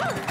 Oh.